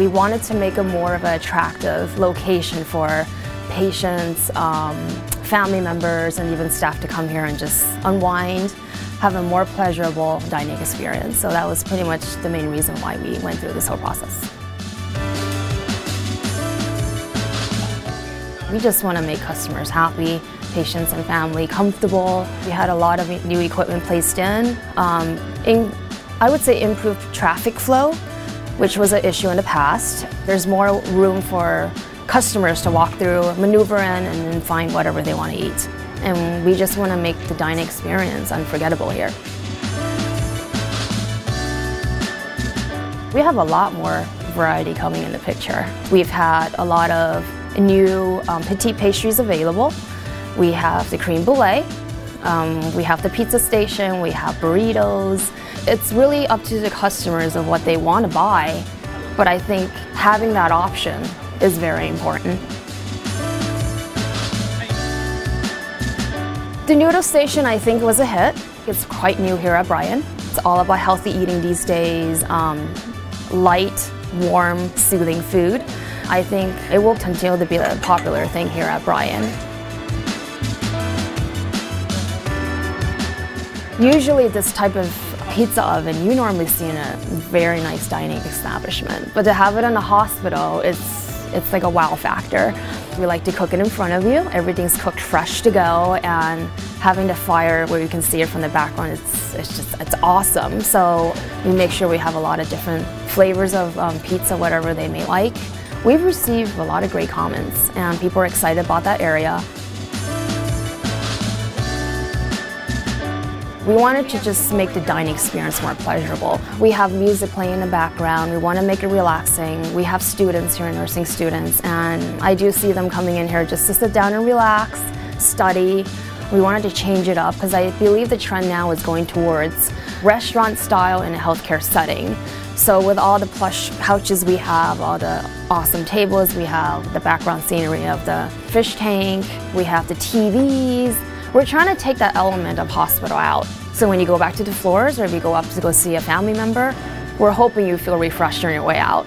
We wanted to make a more of an attractive location for patients, um, family members, and even staff to come here and just unwind, have a more pleasurable dining experience. So that was pretty much the main reason why we went through this whole process. We just want to make customers happy, patients and family comfortable. We had a lot of new equipment placed in. Um, in I would say improved traffic flow, which was an issue in the past. There's more room for customers to walk through, maneuver in, and find whatever they want to eat. And we just want to make the dining experience unforgettable here. We have a lot more variety coming in the picture. We've had a lot of new um, petite pastries available. We have the crème brûlée, um, we have the pizza station, we have burritos. It's really up to the customers of what they want to buy, but I think having that option is very important. The noodle station I think was a hit. It's quite new here at Bryan. It's all about healthy eating these days, um, light, warm, soothing food. I think it will continue to be a popular thing here at Bryan. Usually this type of pizza oven you normally see in a very nice dining establishment, but to have it in a hospital, it's it's like a wow factor. We like to cook it in front of you. Everything's cooked fresh to go and having the fire where you can see it from the background, it's, it's just, it's awesome. So we make sure we have a lot of different flavors of um, pizza, whatever they may like. We've received a lot of great comments and people are excited about that area. We wanted to just make the dining experience more pleasurable. We have music playing in the background. We want to make it relaxing. We have students here, nursing students, and I do see them coming in here just to sit down and relax, study. We wanted to change it up because I believe the trend now is going towards restaurant style in a healthcare setting. So with all the plush couches we have, all the awesome tables, we have the background scenery of the fish tank, we have the TVs, we're trying to take that element of hospital out. So when you go back to the floors or if you go up to go see a family member, we're hoping you feel refreshed on your way out.